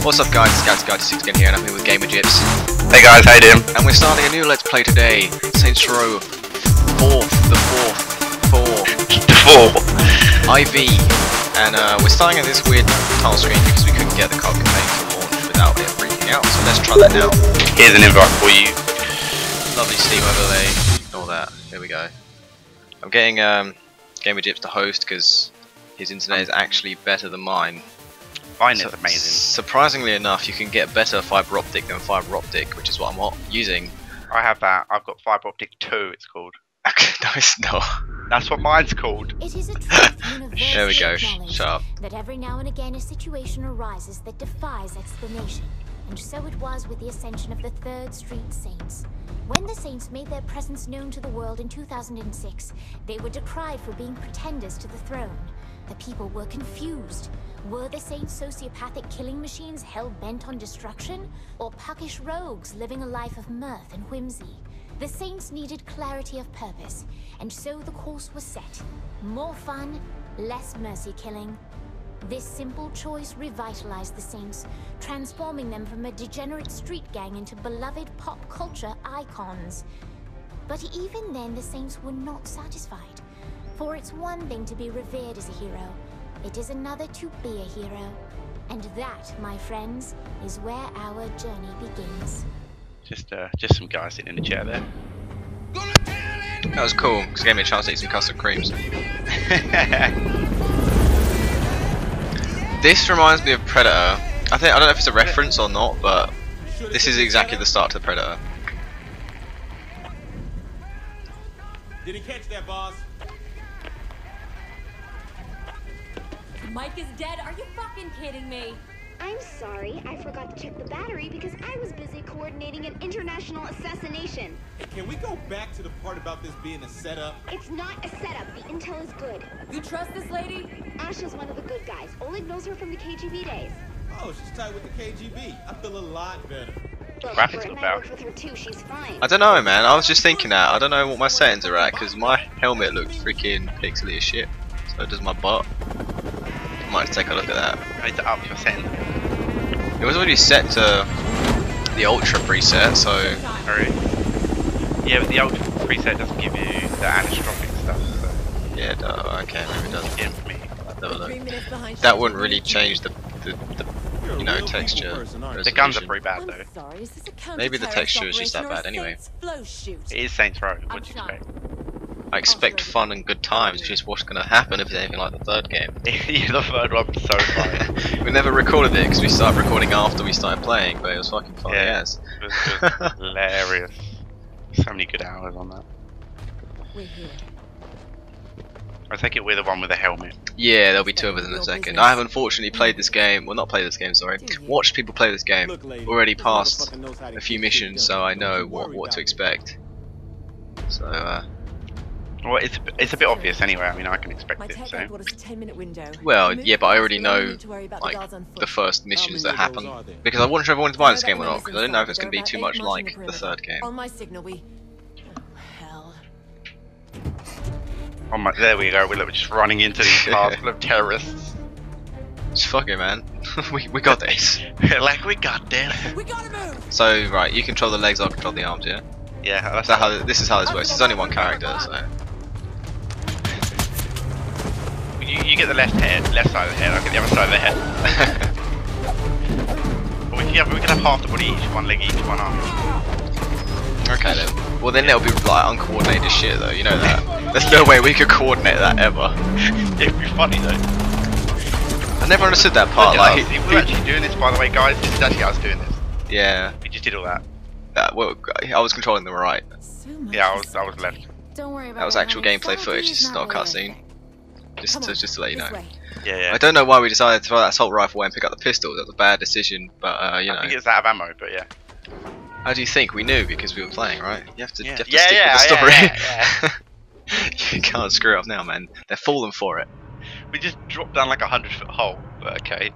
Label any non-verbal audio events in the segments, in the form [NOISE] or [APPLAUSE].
What's up guys, it's Guys Guy 6 again here and I'm here with Gamer Gyps. Hey guys, how you doing? And we're starting a new Let's Play today, Saints Row 4th, the 4th, 4, The four. IV. And uh, we're starting at this weird title screen because we couldn't get the card campaign to launch without it freaking out. So let's try that now. Here's an invite for you. Lovely Steam overlay, all that. Here we go. I'm getting um, Gamer Gyps to host because his internet is actually better than mine. Mine is Su- amazing. Surprisingly enough, you can get better fiber optic than fiber optic, which is what I'm using. I have that. I've got Fibre Optic 2, it's called. [LAUGHS] no, it's not. That's what mine's called. It is a [LAUGHS] truth universally There we go. acknowledged Shut up. that every now and again a situation arises that defies explanation. And so it was with the ascension of the Third Street Saints. When the Saints made their presence known to the world in 2006, they were decried for being pretenders to the throne. The people were confused. Were the Saints sociopathic killing machines hell bent on destruction? Or puckish rogues living a life of mirth and whimsy? The Saints needed clarity of purpose, and so the course was set. More fun, less mercy killing. This simple choice revitalized the Saints, transforming them from a degenerate street gang into beloved pop culture icons. But even then, the Saints were not satisfied. For it's one thing to be revered as a hero, it is another to be a hero. And that, my friends, is where our journey begins. Just uh, just some guys sitting in the chair there. That was cool, because it gave me a chance to eat some custard creams. [LAUGHS] This reminds me of Predator. I think I don't know if it's a reference or not, but this is exactly the start to the Predator. Did he catch that, boss? Mike is dead. Are you fucking kidding me? I'm sorry, I forgot to check the battery because I was busy coordinating an international assassination. Hey, can we go back to the part about this being a setup? It's not a setup, the intel is good. You trust this lady? Asha's one of the good guys. Oleg knows her from the KGB days. Oh, she's tied with the KGB. I feel a lot better. Look, Graphics Bert look and bad. with her too, she's fine. I don't know, man. I was just thinking that. I don't know what my settings are at, because my helmet looks freaking pixely as shit. So does my butt. Might take a look at that. I need to up your send. It was already set to the ultra preset, so Sorry. Yeah, but the ultra preset doesn't give you the anisotropic stuff, so yeah, duh, okay, maybe it does. yeah, for me. Have look. Three minutes behind. That wouldn't really change the, the, the You're a you know texture. person. The guns are pretty bad though. sorry. Is this a Maybe the texture is just that bad anyway. Saints Row shoot. It is Saints Row, what do you shocked. expect? I expect fun and good times, which is what's going to happen if it's anything like the third game. [LAUGHS] yeah, the third one was so fun. [LAUGHS] we never recorded it because we started recording after we started playing, but it was fucking fun, Yeah. yes. It was just hilarious. So many good hours on that. We're here. I take it we're the one with the helmet. Yeah, there'll be two of us in a second. I have unfortunately played this game, well not played this game, sorry, watched people play this game, already this passed motherfucker knows how to a few missions, so I know what, what to expect. So, uh, Well, it's it's a bit obvious anyway. I mean, I can expect My it. tech So guide a 10 minute window. Well, yeah, but I already know, need to worry about like, the, guards on the foot. first missions that many of those happen, because I wasn't sure if I wanted to buy this game or not, because I don't know if it's going to be too much like the third game. On my signal, we. Oh, hell. Oh my, there we go. We're just running into these [LAUGHS] cars full of terrorists. Just fuck it, man. [LAUGHS] we, we got this. [LAUGHS] like we got this. We gotta move! So, right, you control the legs, I'll control the arms, yeah? Yeah, that's So how this is how this works. There's only one character, so You, you get the left head, left side of the head. I get the other side of the head. [LAUGHS] Or we can have we can have half the body each, one leg each, one arm. okay then. Well then it'll be like uncoordinated shit though. You know that. There's no way we could coordinate that ever. [LAUGHS] It'd be funny though. I never understood that part. Look at Like, us. we're actually doing this, by the way, guys. This is actually us doing this. yeah. We just did all that. That, well, I was controlling the right. So Yeah, I was I was left. Don't worry about That was actual gameplay footage. of This it is not a worth cutscene. It. Just Come to, just to let you know. way. Yeah, yeah. I don't know why we decided to throw that assault rifle away and pick up the pistol. That was a bad decision, but uh, you I think know. it's out of ammo, but yeah. How do you think we knew because we were playing, right? You have to, Yeah. you have to Yeah, stick yeah, with the story. [LAUGHS] yeah, you can't screw up now, man. They're falling for it. We just dropped down like a hundred foot hole. But okay.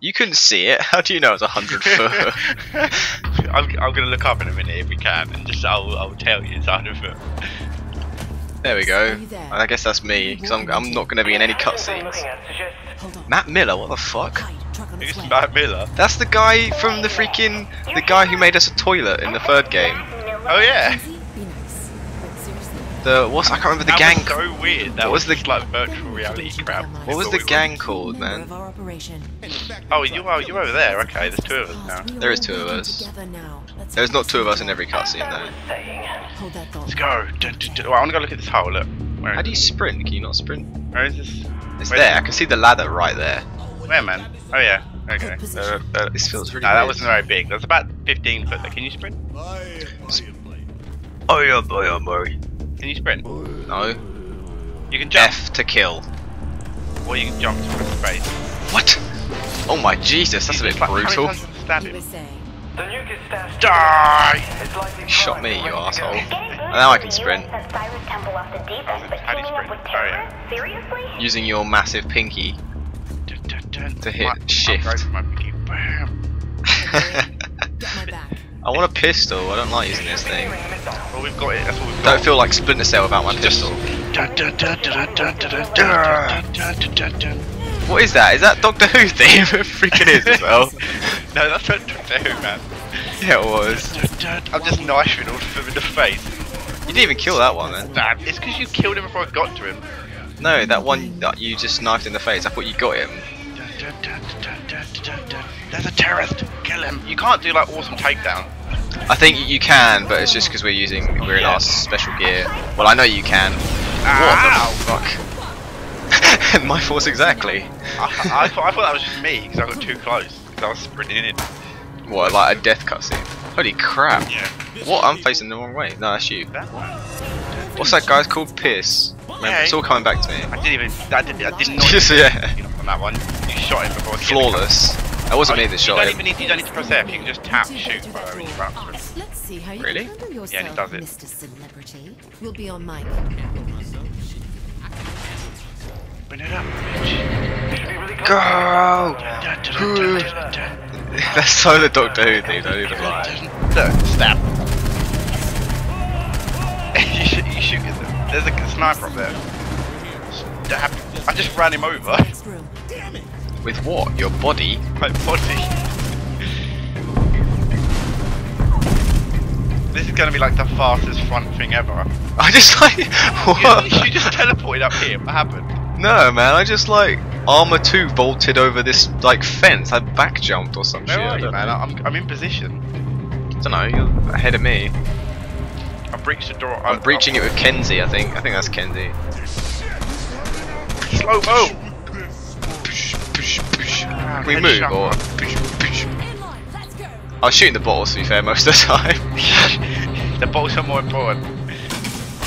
You couldn't see it. How do you know it's a hundred [LAUGHS] foot? I'm, I'm gonna look up in a minute if we can, and just I'll, I'll tell you it's 100 foot. There we go. There? I guess that's me, because I'm, I'm not going to be in any cutscenes. Hold on. Matt Miller, what the fuck? Hide. truck on Who's. Matt Miller? That's the guy from the freaking the guy who made us a toilet in the third game. Oh yeah. Easy, be nice. But seriously, The what's I can't remember the that gang. was so weird. That was, was the- like virtual reality crap. What was the we gang called, member man? of our operation. Oh, you are you over there? Okay, there's two of us now. Whilst we There are is two of us. together now, let's There's not two of us in every cutscene though. Hold that thought. Let's go. Dun, dun, dun. Well, I want to go look at this hole. Look. Where How is do you sprint? Can you not sprint? Where is this? It's Where- there. I can see the ladder right there. Where, man? Oh yeah. Okay. Uh, uh, This feels really. no, that wasn't very big. That's about 15 foot. Can you sprint? Oh yeah, boy, oh boy. Can you sprint? No. You can jump, F to kill. or you can jump to press space. What? Oh my Jesus, that's a bit just, like, how many brutal. times have you stabbed You were him? Die! You shot me, you asshole. Now I can sprint. How do you sprint? Oh yeah. Seriously? Using your massive pinky. To hit My- shift. [LAUGHS] I want a pistol. I don't like using this thing. Well, we've got it. That's what we've got. Don't feel like Splinter Cell without my pistol. what is that? Is that Doctor Who theme? it freaking is as well. no, that's not Doctor Who, man. Yeah, it was. I'm just knifing all of them in the face. You didn't even kill that one then. Damn! it's because you killed him before I got to him. No, that one that you just knifed in the face. I thought you got him. There's a terrorist! Kill him! You can't do like awesome takedown. I think you can, but it's just because we're using we're in our special gear. Well, I know you can. Ow! What the fuck? [LAUGHS] My force exactly. I, I, thought, I thought that was just me because I got too close. Because I was sprinting in. What, like a death cutscene? Holy crap! Yeah. What? I'm facing the wrong way. No, that's you. That. What's that guy's called? Pierce. Remember, Yeah, it's all coming back to me. I didn't even. I didn't. I did not. Just yeah. on that one. You shot him before. Flawless. That wasn't me Oh, that you shot don't him. even need. You don't need to press F. You can just tap shoot bad wherever you you got. Let's see how you Really? can handle yourself, Yeah, he does it. Mr. Celebrity. We'll be on mic. Bring it up, bitch. Go! [LAUGHS] That's so the Doctor Who theme. Don't even lie. Look, stab. [LAUGHS] you shoot, you shoot at them. There's a sniper up there. Stab. I just ran him over. Damn room. With what? Your body? My body. This is gonna be like the fastest front thing ever. [LAUGHS] I just like You, what? you just teleported up here. What happened? No, man. I just like Armor Two vaulted over this like fence. I back jumped or some Where shit. Are you, man? I'm, I'm in position. I don't know. You're ahead of me. I breached the door. I'm breaching it with Kinzie. I think. I think that's Kinzie. Slow mo. We move or push, push? In line, let's go. I was shooting the bottles to be fair [LAUGHS] most of the time. [LAUGHS] the bottles are more important.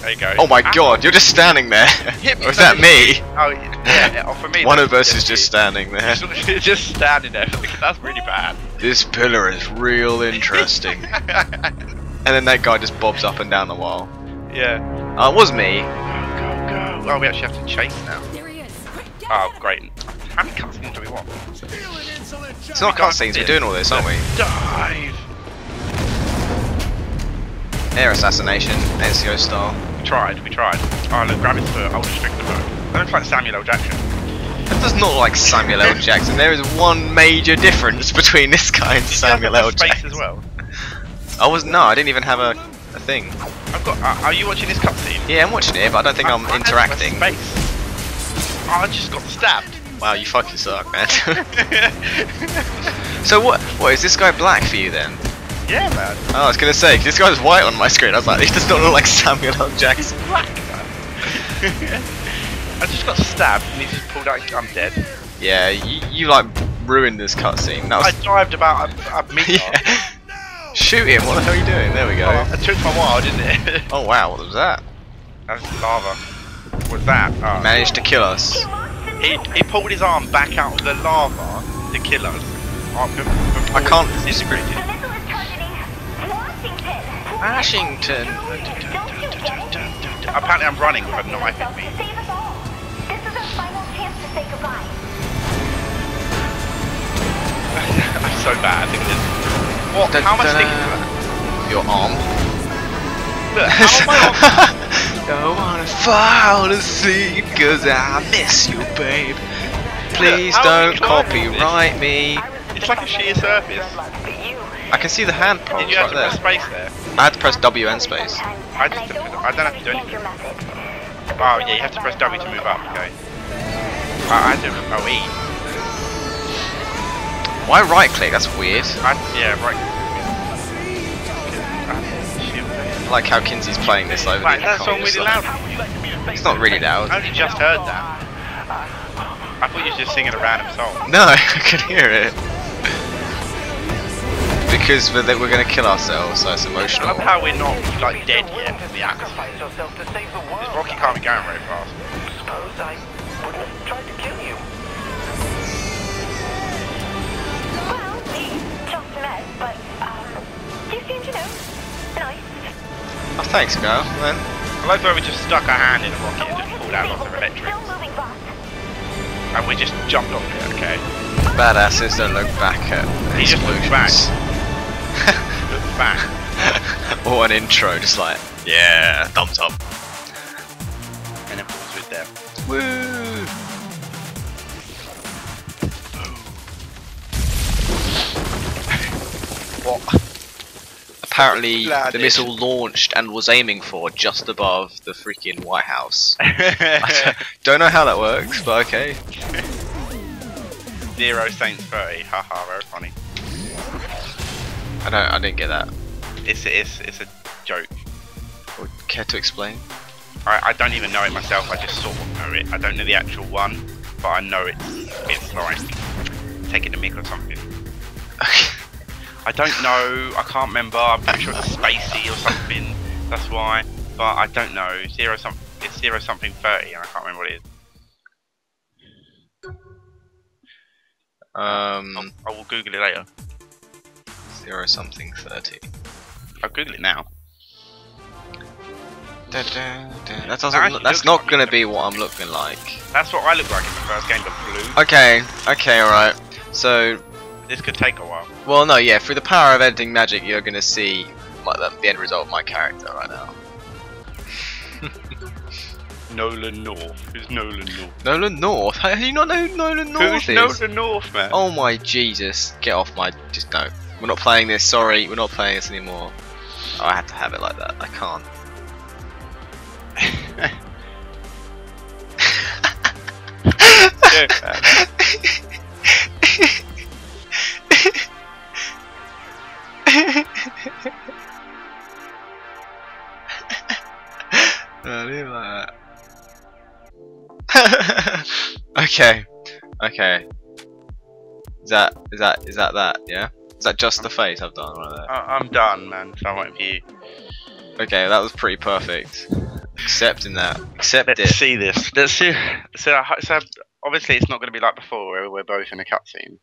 There you go. Oh my Ah, god, you're just standing there. [LAUGHS] Hit me, or is that me? Oh yeah, yeah, oh, for me. One of us is just you. standing there. Just standing there. That's really bad. This pillar is real interesting. and then that guy just bobs up and down the wall. yeah. Uh, it was me. Go, go, go. Oh, we actually have to chase now. There he is. Oh, great. How many cutscenes do we want? It's not cutscenes, we're doing all this, aren't we? Dive! Air assassination, NCO style. We tried, we tried. Oh, look, grab his foot. I'll restrict the foot. That looks like Samuel L. Jackson. That does not like Samuel L. [LAUGHS] Jackson. There is one major difference between this guy and Did you have Samuel a L. space Jackson. as well. I was no, I didn't even have a, a thing. I've got. Uh, are you watching this cutscene? Yeah, I'm watching it, but I don't think I'm I- I haven't interacting. pressed Space. Oh, I just got stabbed. Wow, you fucking suck, man. [LAUGHS] so what? What is this guy black for you then? yeah, man. Oh, I was gonna say, 'cause this guy was white on my screen. I was like, [LAUGHS] he does not look like Samuel L. Jackson. Black man. [LAUGHS] I just got stabbed and he just pulled out. I'm dead. Yeah, you, you like ruined this cutscene. That I was. dived about a, a meter. yeah. Shoot him! What the hell are you doing? There we go. Oh, it took my while, didn't it? Oh wow, what was that? That's lava. What's that? Oh. Managed to kill us. He, he pulled his arm back out of the lava to kill us. I can't disagree. Washington. Apparently I'm running with a knife in me. [LAUGHS] I'm so bad. What? How much I sticking to that? Your arm. Look, [LAUGHS] I? Don't wanna fall asleep cause I miss you, babe. Please don't copyright me. It's like a sheer surface. I can see the hand oh, you have right to there. there? I had to press W and space. I just I don't have to do anything. Oh yeah, you have to press W to move up. Okay. I, I do. Oh E. Why right click? That's weird. I, yeah, right. I like how Kinzie's playing this over Right, the that song really it's like- loud. It's not really loud. I only just heard that. I thought you were just singing a random song. No, [LAUGHS] I can hear it. Because we're, we're gonna kill ourselves, so it's I emotional. love how we're not like dead yet from the atmosphere. Because Rocky can't be going very fast. Suppose I wouldn't have tried to kill you. Well, he just met, but, um, you seem to know. Oh, thanks, girl. Then I like way we just stuck our hand in a rocket and just pulled out lots of electric. Still moving fast. And we just jumped off it, okay? badasses don't look back at He just looks back. [LAUGHS] explosions. Look back. or an intro, just like, yeah, thumbs up. And then pulls with them. Woo! [LAUGHS] What? Apparently, [LAUGHS] the missile launched and was aiming for just above the freaking White House. I [LAUGHS] [LAUGHS] don't know how that works, but okay. Zero Saints 30. Haha, very funny. I don't. I didn't get that. It's it's it's a joke. Would care to explain? I, I don't even know it myself. I just sort of know it. I don't know the actual one, but I know it's it's like taking the mick or something. I don't know. I can't remember. I'm pretty sure it's spacey or something. That's why. But I don't know. Zero something. It's zero something thirty, and I can't remember what it is. Um, I will Google it later. zero something thirty. I'll Google it now. Da, da, da. That doesn't. Look, that's not like gonna be what I'm looking like. That's what I look like in the first game, the blue. Okay. Okay. All right. So This could take a while. Well, no, yeah. Through the power of editing magic, you're gonna see my, the, the end result of my character right now. [LAUGHS] Nolan North. Who's Nolan North? Nolan North. How do you not know who Nolan North Who's is? Nolan North, man? Oh my Jesus! Get off my. Just no. We're not playing this. Sorry, we're not playing this anymore. Oh, I have to have it like that. I can't. [LAUGHS] Yeah, [LAUGHS] okay. Okay. Is that is that is that that? Yeah. Is that just the face I've done right there? I- I'm done, man. So I'm waiting for you. Okay, that was pretty perfect. Accepting that. Accept Let's it. see this. Let's see. So, I ho- so obviously it's not going to be like before, where we're both in a cutscene.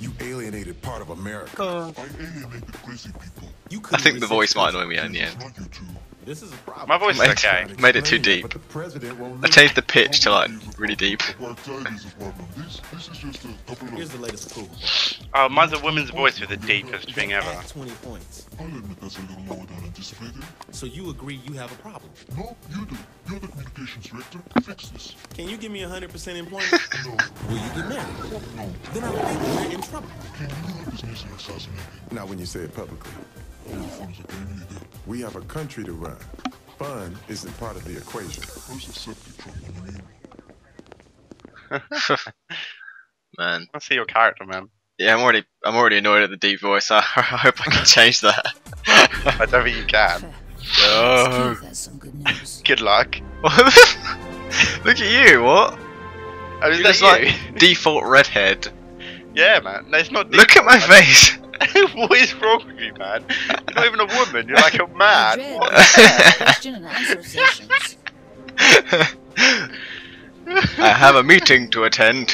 You alienated part of America. Oh. I alienated crazy people. You I think the voice might annoy me in the end. Like you two. This is a problem. My voice is okay. Made it too deep. But the president won't I changed the pitch to like really deep. Apartheid is a problem. This, this is just a couple Here's the latest approval. Oh, mine's a woman's voice with the deepest thing ever. 20 points. I'll admit that's a little lower than anticipated. So you agree you have a problem. No, you do. You're the communications director. Fix this. Can you give me 100% employment? No, [LAUGHS] Will you get married? no. Then I think we're in trouble. Can you have this nation assassinated? Not when you say it publicly. All the fun is a game leader. We have a country to run. Fun isn't part of the equation. Where's the septic truck when you need me? Man. I see your character, man. Yeah, I'm already I'm already annoyed at the deep voice. I, [LAUGHS] I hope I can change that. [LAUGHS] I don't think you can. No. Oh. That's some good. Good luck. [LAUGHS] Look at you, what? Oh, is You're that just you? like default redhead. yeah, man. No, it's not. Look at my default, face. Man. [LAUGHS] what is wrong with you, man? You're not even a woman. You're like a [LAUGHS] man. Question and answer sessions. [LAUGHS] I have a meeting to attend.